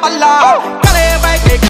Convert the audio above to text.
palla.